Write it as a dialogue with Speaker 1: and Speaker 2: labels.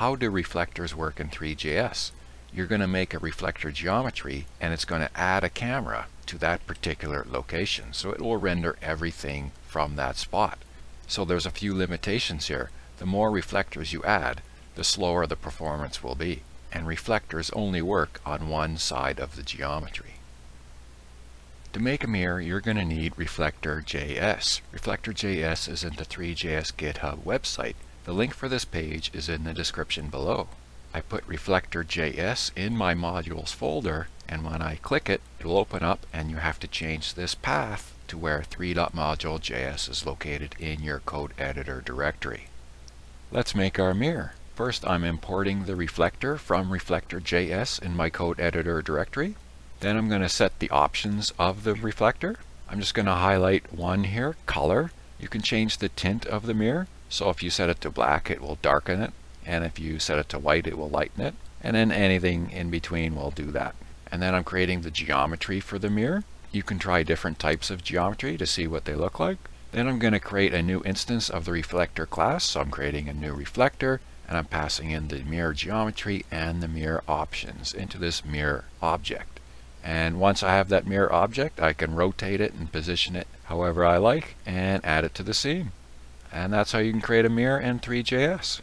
Speaker 1: how do reflectors work in three.js? You're going to make a reflector geometry and it's going to add a camera to that particular location. So it will render everything from that spot. So there's a few limitations here. The more reflectors you add, the slower the performance will be. And reflectors only work on one side of the geometry. To make a mirror, you're going to need Reflector.js. Reflector.js is in the three.js GitHub website. The link for this page is in the description below. I put Reflector.js in my modules folder and when I click it, it will open up and you have to change this path to where three.module.js is located in your code editor directory. Let's make our mirror. First I'm importing the reflector from Reflector.js in my code editor directory. Then I'm going to set the options of the reflector. I'm just going to highlight one here, color. You can change the tint of the mirror. So if you set it to black, it will darken it. And if you set it to white, it will lighten it. And then anything in between will do that. And then I'm creating the geometry for the mirror. You can try different types of geometry to see what they look like. Then I'm going to create a new instance of the reflector class. So I'm creating a new reflector and I'm passing in the mirror geometry and the mirror options into this mirror object. And once I have that mirror object, I can rotate it and position it however I like and add it to the scene. And that's how you can create a mirror in three.js.